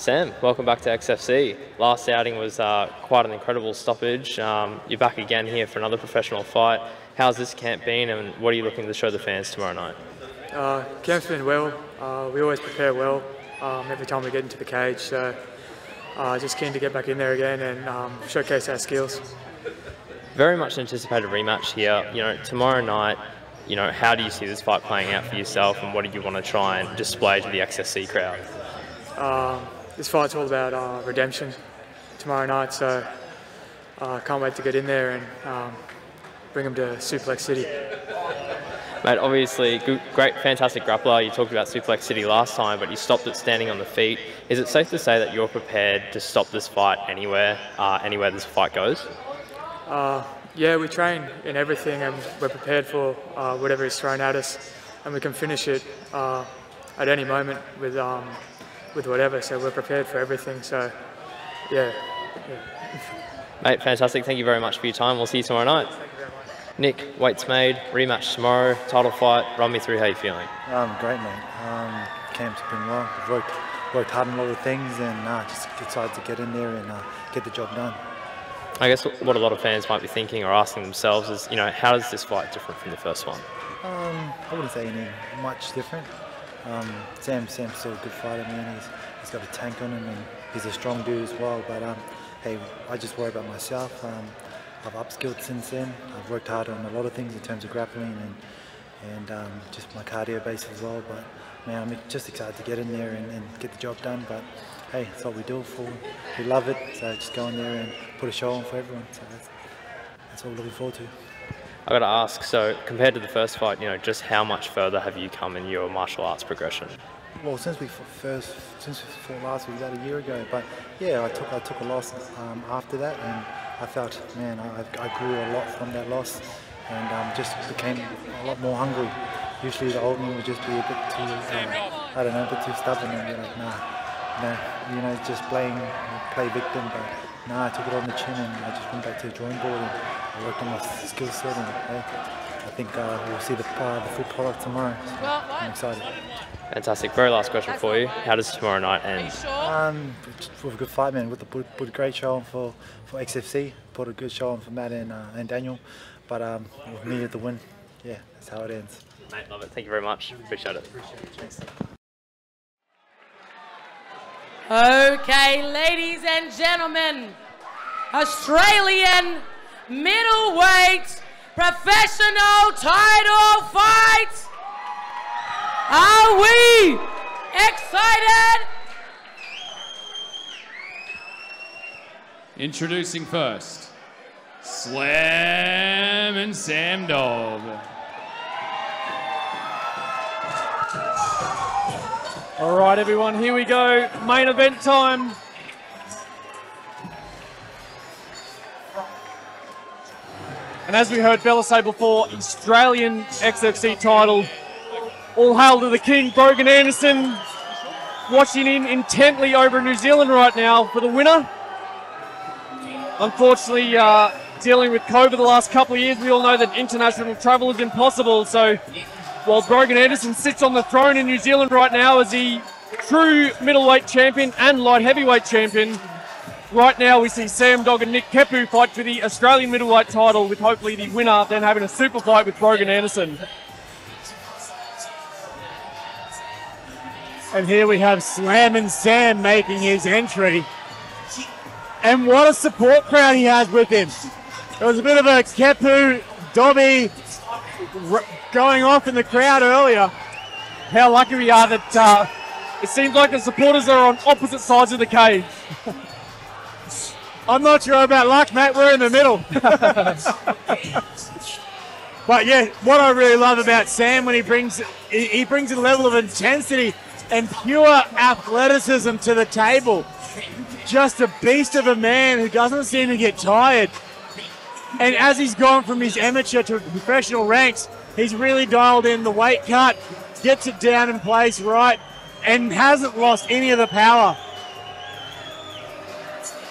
Sam, welcome back to XFC. Last outing was uh, quite an incredible stoppage. Um, you're back again here for another professional fight. How's this camp been and what are you looking to show the fans tomorrow night? Uh, camp's been well. Uh, we always prepare well um, every time we get into the cage. So uh, just keen to get back in there again and um, showcase our skills. Very much anticipated rematch here. You know, tomorrow night, you know, how do you see this fight playing out for yourself and what do you want to try and display to the XFC crowd? This fight's all about uh, redemption tomorrow night, so I uh, can't wait to get in there and um, bring them to Suplex City. Mate, obviously, great, fantastic grappler. You talked about Suplex City last time, but you stopped it standing on the feet. Is it safe to say that you're prepared to stop this fight anywhere, uh, anywhere this fight goes? Uh, yeah, we train in everything, and we're prepared for uh, whatever is thrown at us, and we can finish it uh, at any moment with um, with whatever. So we're prepared for everything. So, yeah. yeah. Mate, fantastic. Thank you very much for your time. We'll see you tomorrow night. Nick, weights made, rematch tomorrow, title fight. Run me through how you're feeling. Um, great, mate. Um, camp's been well. I've worked, worked hard on a lot of things and uh, just decided to get in there and uh, get the job done. I guess what a lot of fans might be thinking or asking themselves is, you know, how does this fight different from the first one? Um, I wouldn't say any much different. Um, Sam, Sam's still a good fighter, man. He's, he's got a tank on him and he's a strong dude as well. But um, hey, I just worry about myself. Um, I've upskilled since then. I've worked hard on a lot of things in terms of grappling and and um, just my cardio base as well. But man, I'm just excited to get in there and, and get the job done. But hey, that's what we do for. We love it, so just go in there and put a show on for everyone. So that's, that's what we're looking forward to. I got to ask, so compared to the first fight, you know, just how much further have you come in your martial arts progression? Well, since we first, since we fought last week, about a year ago. But yeah, I took I took a loss um, after that, and I felt, man, I, I grew a lot from that loss, and um, just became a lot more hungry. Usually, the old me would just be a bit too, uh, I don't know, a bit too stubborn, and be like, nah, no, you know, just playing, play victim. But nah, I took it on the chin, and I just went back to the drawing board. And, I worked on my skill set and I think uh, we'll see the, uh, the full product tomorrow. So I'm excited. Fantastic. Very last question for you. How does tomorrow night end? Um, with a good fight, man. With the put, put a great show on for, for XFC. Put a good show on for Matt and, uh, and Daniel. But um, we needed the win. Yeah, that's how it ends. Mate, love it. Thank you very much. Appreciate it. Thanks. Okay, ladies and gentlemen, Australian middleweight professional title fight. Are we excited? Introducing first, Slam and Sam Dobb. All right, everyone, here we go. Main event time. And as we heard Bella say before, Australian XFC title. All hail to the king, Brogan Anderson, watching in intently over in New Zealand right now for the winner. Unfortunately, uh, dealing with COVID the last couple of years, we all know that international travel is impossible. So while Brogan Anderson sits on the throne in New Zealand right now as the true middleweight champion and light heavyweight champion, Right now, we see Sam Dobb and Nick Kepu fight for the Australian middleweight title, with hopefully the winner then having a super fight with Brogan Anderson. And here we have Slam and Sam making his entry. And what a support crowd he has with him. There was a bit of a Kepu, Dobby going off in the crowd earlier. How lucky we are that uh, it seems like the supporters are on opposite sides of the cage. I'm not sure about luck, Matt. We're in the middle. but yeah, what I really love about Sam when he brings he brings a level of intensity and pure athleticism to the table. Just a beast of a man who doesn't seem to get tired. And as he's gone from his amateur to professional ranks, he's really dialed in the weight cut, gets it down in place right, and hasn't lost any of the power.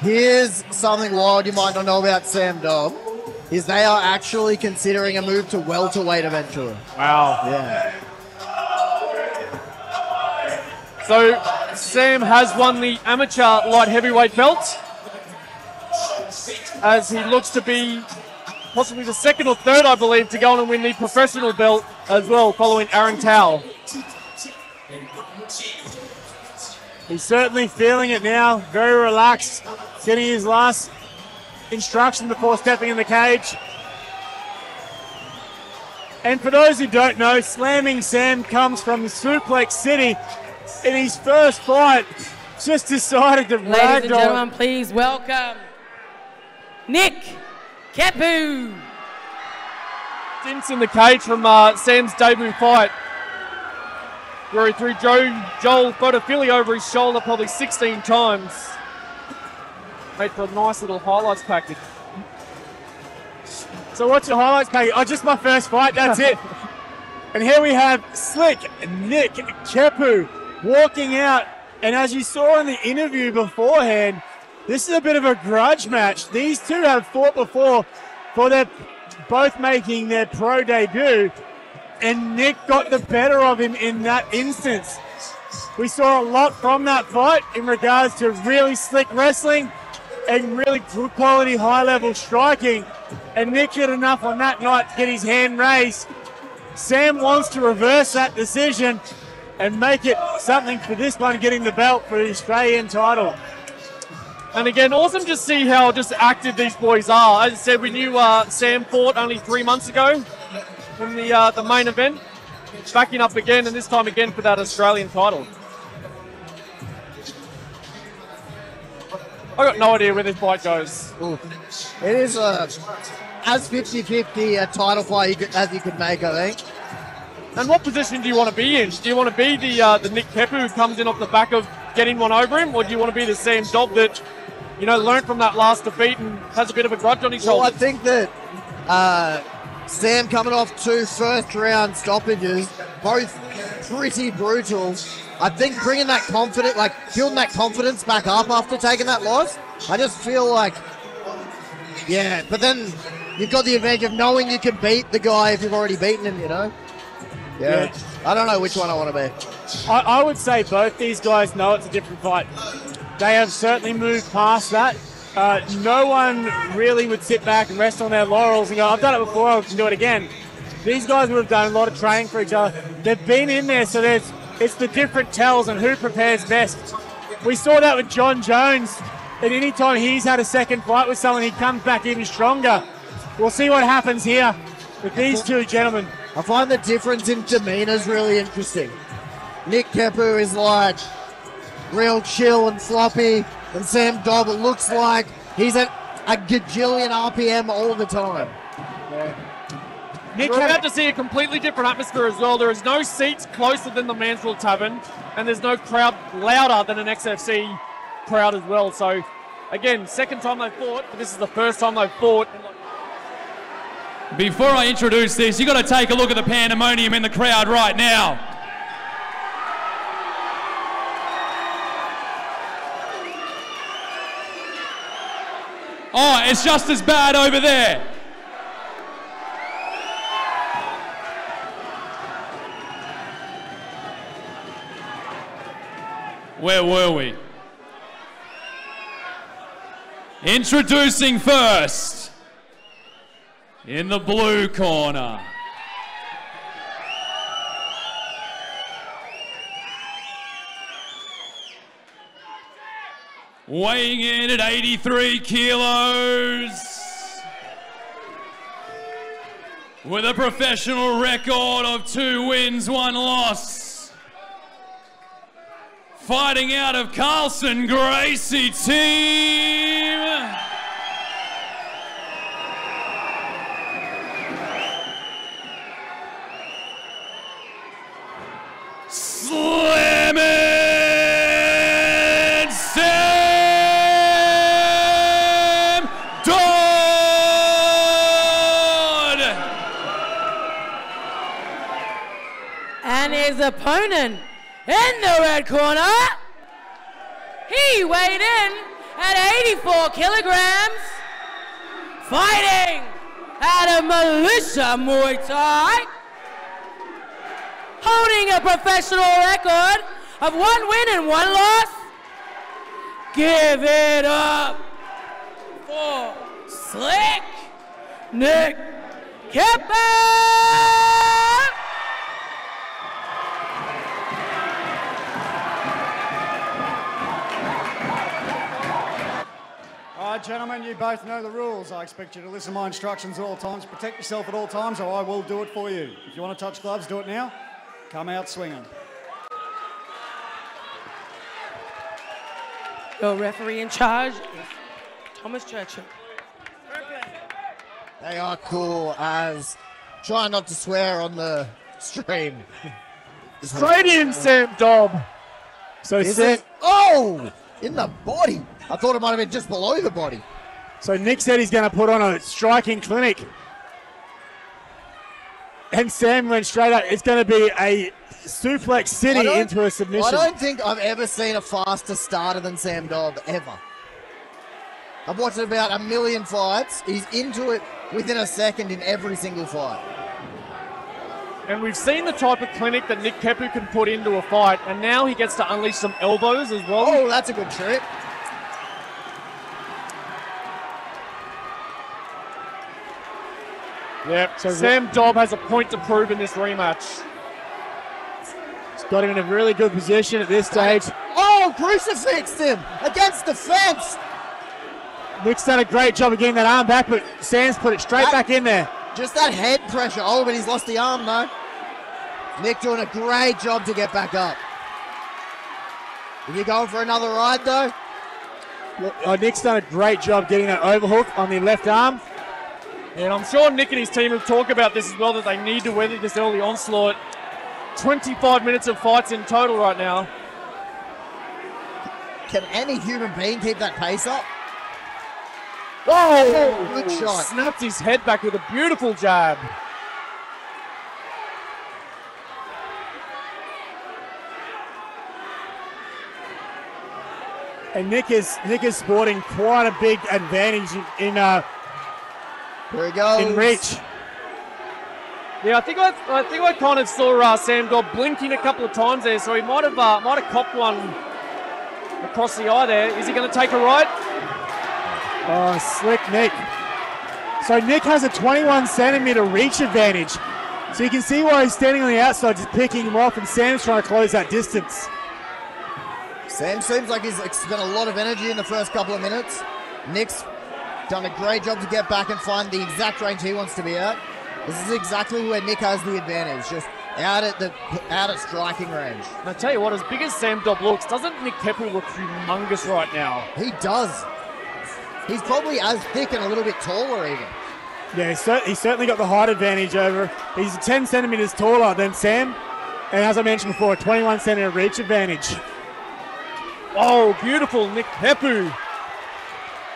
Here's something wild you might not know about Sam Dobb. Is they are actually considering a move to welterweight eventually. Wow. Yeah. So Sam has won the amateur light heavyweight belt as he looks to be possibly the second or third, I believe, to go on and win the professional belt as well, following Aaron Tao. He's certainly feeling it now, very relaxed, getting his last instruction before stepping in the cage. And for those who don't know, Slamming Sam comes from Suplex City. In his first fight, just decided to Ladies and ragdoll. gentlemen, please welcome Nick Kepu. Stints in the cage from uh, Sam's debut fight, where he threw Joe, Joel Fotofili over his shoulder probably 16 times. Made for a nice little highlights package. So what's your highlights, Peggy? Oh, just my first fight, that's it. and here we have Slick Nick Kepu walking out. And as you saw in the interview beforehand, this is a bit of a grudge match. These two have fought before for their both making their pro debut. And Nick got the better of him in that instance. We saw a lot from that fight in regards to really slick wrestling and really good quality high level striking. And Nick did enough on that night to get his hand raised. Sam wants to reverse that decision and make it something for this one, getting the belt for the Australian title. And again, awesome to see how just active these boys are. As I said, we knew uh, Sam fought only three months ago in the uh, the main event, backing up again, and this time again for that Australian title. I got no idea where this fight goes. It is a as 50-50 a title fight you could, as you could make, I think. And what position do you want to be in? Do you want to be the uh, the Nick Kepu who comes in off the back of getting one over him, or do you want to be the Sam Dobb that you know learned from that last defeat and has a bit of a grudge on his Well, I think that uh, Sam coming off two first round stoppages, both pretty brutal. I think bringing that confidence, like building that confidence back up after taking that loss, I just feel like, yeah. But then you've got the advantage of knowing you can beat the guy if you've already beaten him. You know. Yeah. Yeah. I don't know which one I want to be. I, I would say both these guys know it's a different fight. They have certainly moved past that. Uh, no one really would sit back and rest on their laurels and go, I've done it before, I can do it again. These guys would have done a lot of training for each other. They've been in there, so there's it's the different tells and who prepares best. We saw that with Jon Jones. At any time he's had a second fight with someone, he comes back even stronger. We'll see what happens here with these two gentlemen. I find the difference in demeanor is really interesting. Nick Kepu is like real chill and floppy, and Sam Dobb looks like he's at a gajillion RPM all the time. Nick We're had- about to see a completely different atmosphere as well. There is no seats closer than the Mansfield Tavern, and there's no crowd louder than an XFC crowd as well. So, again, second time they've fought, but this is the first time they've fought. Before I introduce this, you've got to take a look at the pandemonium in the crowd right now. Oh, it's just as bad over there. Where were we? Introducing first, in the blue corner. Weighing in at 83 kilos. With a professional record of two wins, one loss. Fighting out of Carlson Gracie team. His opponent in the red corner, he weighed in at 84 kilograms, fighting out of Militia Muay Thai, holding a professional record of one win and one loss. Give it up for Slick Nick Kepu! All right, gentlemen, you both know the rules. I expect you to listen to my instructions at all times. Protect yourself at all times, or I will do it for you. If you want to touch gloves, do it now. Come out swinging. Your referee in charge is Thomas Churchill. They are cool as try not to swear on the stream. Straight in, Sam Dobb. So Is Sam. Oh, in the body. I thought it might have been just below the body. so Nick said he's going to put on a striking clinic. And Sam went straight up. It's going to be a suplex city into a submission. I don't think I've ever seen a faster starter than Sam Dobb ever. I've watched about a million fights. He's into it within a second in every single fight. And we've seen the type of clinic that Nick Kepu can put into a fight, and now he gets to unleash some elbows as well. Oh, that's a good trick. Yep. So- Sam Dobb has a point to prove in this rematch. He's got him in a really good position at this stage. Oh, crucifixed him against the fence. Nick's done a great job of getting that arm back, but Sam's put it straight That- back in there. Just that head pressure. Oh, but he's lost the arm though. Nick doing a great job to get back up. Are you going for another ride though? Oh, Nick's done a great job getting that overhook on the left arm. And I'm sure Nick and his team have talked about this as well that they need to weather this early onslaught. 25 minutes of fights in total right now. Can any human being keep that pace up? Oh, good shot. Snapped his head back with a beautiful jab. And Nick is Nick is sporting quite a big advantage in in, uh, Here he goes. in reach. Yeah, I think I, I think I kind of saw uh, Sam Dobb blinking a couple of times there, so he might have uh, might have copped one across the eye there. Is he going to take a right? Oh, slick Nick. So Nick has a 21 centimeter reach advantage. So you can see why he's standing on the outside, just picking him off, and Sam's trying to close that distance. Sam seems like he's spent a lot of energy in the first couple of minutes. Nick's done a great job to get back and find the exact range he wants to be at. This is exactly where Nick has the advantage, just out at the out at striking range. And I tell you what, as big as Sam Dobb looks, doesn't Nick Kepu look humongous right now? He does. He's probably as thick and a little bit taller even. Yeah, he's, cer- he's certainly got the height advantage over. He's 10 centimeters taller than Sam, and as I mentioned before, a 21 centimeter reach advantage. Oh, beautiful Nick Kepu.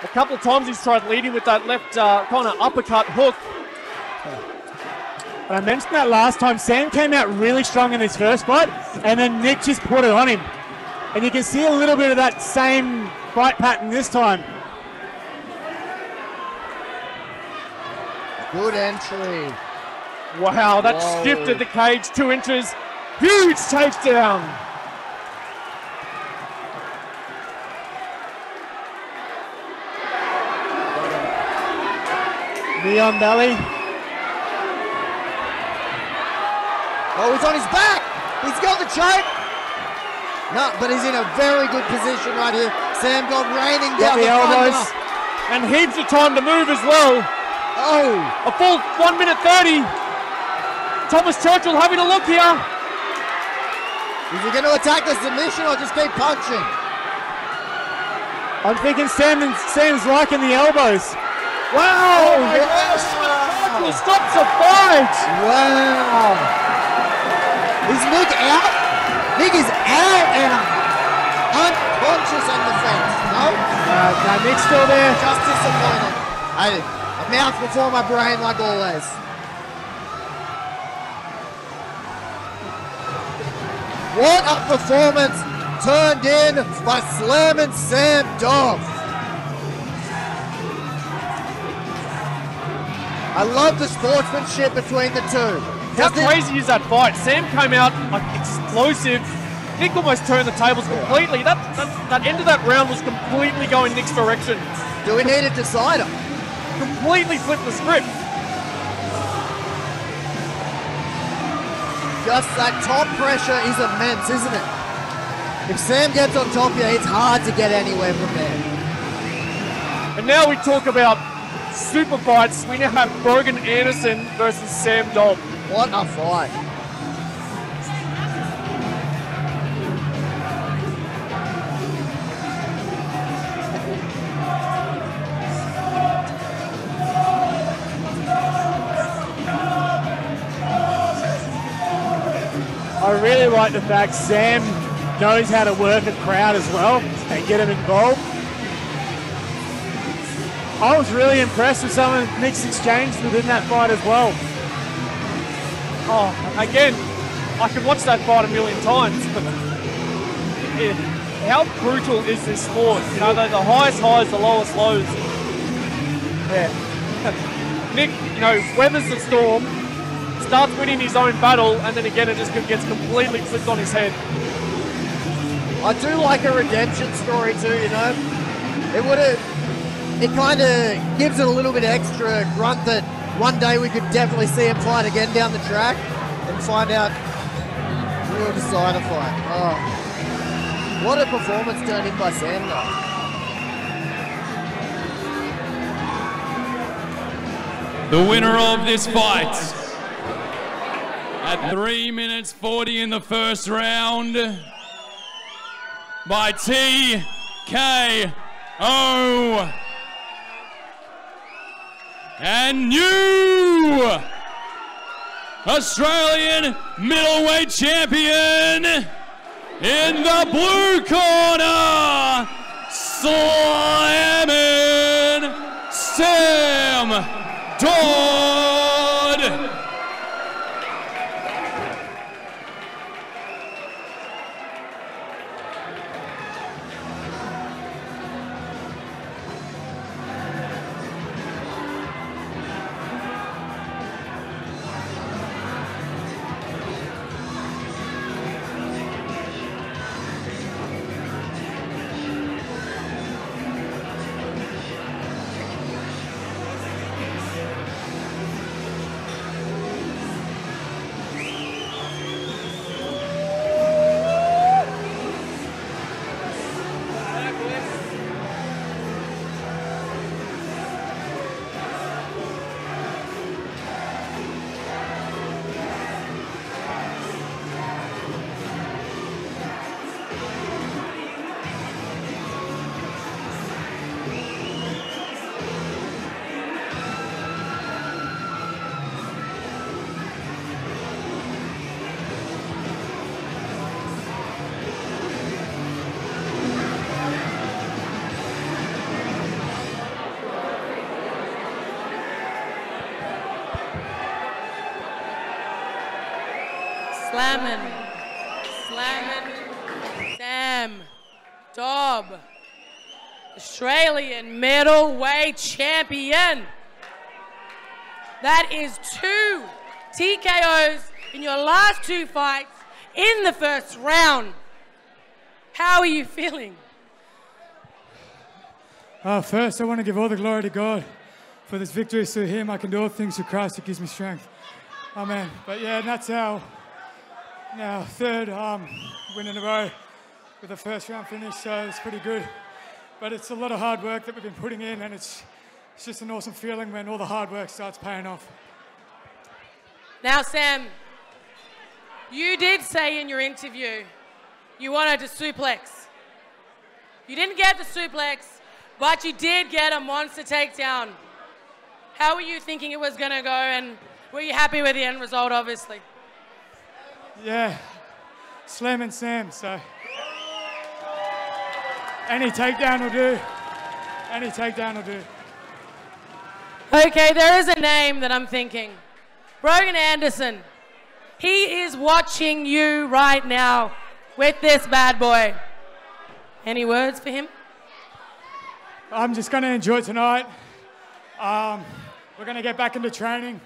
A couple of times he's tried leading with that left uh, kind of uppercut hook. And I mentioned that last time. Sam came out really strong in his first fight, and then Nick just put it on him. And you can see a little bit of that same fight pattern this time. Good entry. Wow, that Whoa. shifted the cage two inches. Huge takedown. knee on belly. Oh, he's on his back. He's got the choke. No, but he's in a very good position right here. Sam got raining Got down the the, front elbows. now. And heaps of time to move as well. Oh, A full 1 minute 30. Thomas Churchill having a look here. is he going to attack the submission or just keep punching? I'm thinking Sam and Sam's liking the elbows. Wow! Oh my yeah. gosh! Churchill stops the fight! Wow. Is Nick out? Nick is out and unconscious on the fence. No? Uh, no, Nick's still there. Just disappointed. A mouth before my brain, like always. What a performance turned in by slamming Sam Dobb. I love the sportsmanship between the two. How crazy is that fight? Sam came out like explosive, Nick almost turned the tables completely. That, that, that end of that round was completely going Nick's direction. Do we need a decider? Completely flipped the script. Just that top pressure is immense, isn't it? If Sam gets on top you, it's hard to get anywhere from there. And now we talk about super fights. We now have Brogan Anderson versus Sam Dobb. What a fight. Really like the fact Sam knows how to work a crowd as well and get them involved. I was really impressed with some of Nick's exchange within that fight as well. Oh, again, I could watch that fight a million times. But it, how brutal is this sport? You know, the, the highest highs, the lowest lows. Yeah. Nick, you know, weathers the storm, starts winning his own battle, and then again it just gets completely flipped on his head. I do like a redemption story too, you know. It would have, it kind of gives it a little bit extra grunt that one day we could definitely see him fight again down the track and find out real decider fight. Oh, what a performance turned in by Sam though. The winner of this fight at 3 minutes 40 in the first round by TKO. And new Australian middleweight champion in the blue corner, slamming Sam Dobb. Slamming. Slamming. Sam. Dobb. Australian middleweight champion. That is two TKOs in your last two fights in the first round. How are you feeling? Uh, first, I want to give all the glory to God for this victory. Through Him, I can do all things through Christ who gives me strength. Amen. But yeah, that's our now third um, win in a row with a first round finish, so it's pretty good. But it's a lot of hard work that we've been putting in, and it's, it's just an awesome feeling when all the hard work starts paying off. Now, Sam, you did say in your interview you wanted a suplex. You didn't get the suplex, but you did get a monster takedown. How were you thinking it was going to go, and were you happy with the end result, obviously? Yeah, Slam and Sam, so any takedown will do. Any takedown will do. Okay, there is a name that I'm thinking. Brogan Anderson. He is watching you right now with this bad boy. Any words for him? I'm just going to enjoy tonight. Um, we're going to get back into training.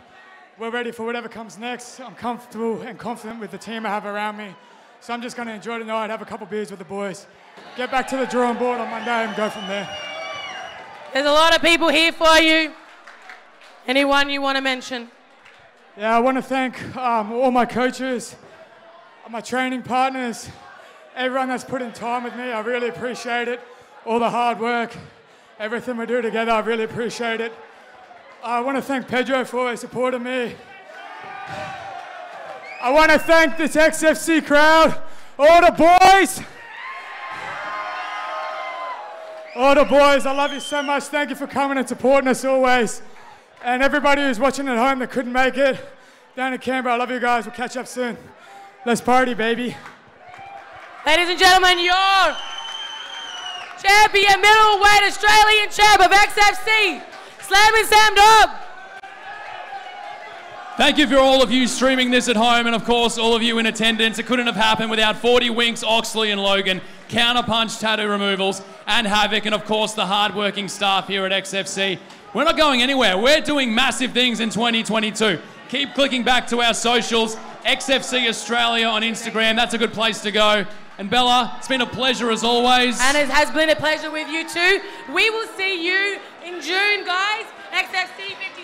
We're ready for whatever comes next. I'm comfortable and confident with the team I have around me. So I'm just going to enjoy tonight, have a couple beers with the boys, get back to the drawing board on Monday and go from there. There's a lot of people here for you. Anyone you want to mention? Yeah, I want to thank um, all my coaches, my training partners, everyone that's put in time with me. I really appreciate it. All the hard work, everything we do together, I really appreciate it. I want to thank Pedro for supporting me. I want to thank this XFC crowd, all the boys. All the boys, I love you so much. Thank you for coming and supporting us always. And everybody who's watching at home that couldn't make it down in Canberra, I love you guys. We'll catch up soon. Let's party, baby. Ladies and gentlemen, your champion middleweight Australian champ of XFC, Slamming Sam Dobb. Thank you for all of you streaming this at home and, of course, all of you in attendance. It couldn't have happened without 40 Winks, Oxley, and Logan, Counterpunch Tattoo Removals, and Havoc, and, of course, the hard-working staff here at XFC. We're not going anywhere. We're doing massive things in 2022. Keep clicking back to our socials. XFC Australia on Instagram. That's a good place to go. And Bella, it's been a pleasure as always. And it has been a pleasure with you too. We will see you in June, guys. XFC 50.